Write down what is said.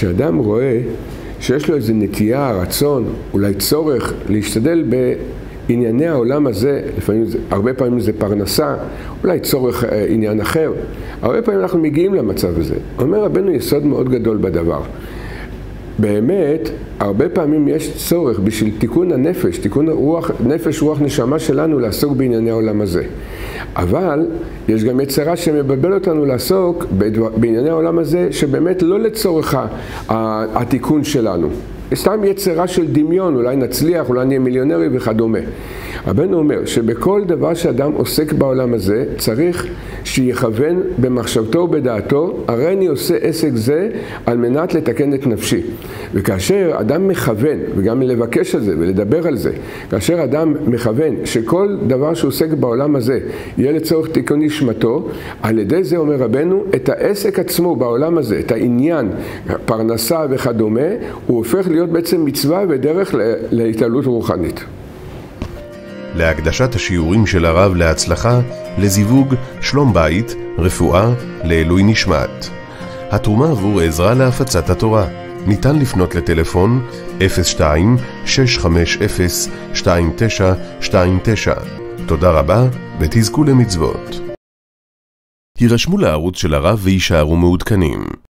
כשאדם רואה שיש לו איזו נטייה, רצון, אולי צורך להשתדל בענייני העולם הזה, לפעמים הרבה פעמים זה פרנסה, אולי צורך אה, עניין אחר, הרבה פעמים אנחנו מגיעים למצב הזה. אומר רבנו יסוד מאוד גדול בדבר. באמת, הרבה פעמים יש צורך בשביל תיקון הנפש, תיקון הרוח, נפש, רוח, נשמה שלנו לעסוק בענייני העולם הזה. אבל יש גם יצרה שמבלבל אותנו לעסוק בענייני העולם הזה, שבאמת לא לצורך התיקון שלנו. סתם יצרה של דמיון, אולי נצליח, אולי נהיה מיליונרי וכדומה. רבנו אומר שבכל דבר שאדם עוסק בעולם הזה, צריך שיכוון במחשבתו ובדעתו, הרי אני עושה עסק זה על מנת לתקן את נפשי. וכאשר אדם מכוון, וגם לבקש על זה ולדבר על זה, כאשר אדם מכוון שכל דבר שהוא עוסק בעולם הזה יהיה לצורך תיקון נשמתו, על ידי זה אומר רבנו, את העסק עצמו בעולם הזה, את העניין, פרנסה וכדומה, הוא הופך להיות בעצם מצווה ודרך להתעלות רוחנית. להקדשת השיעורים של הרב להצלחה, לזיווג, שלום בית, רפואה, לעילוי נשמת. התרומה עבור עזרה להפצת התורה. ניתן לפנות לטלפון 02-650-2929. תודה רבה ותזכו למצוות. הירשמו לערוץ של הרב ויישארו מעודכנים.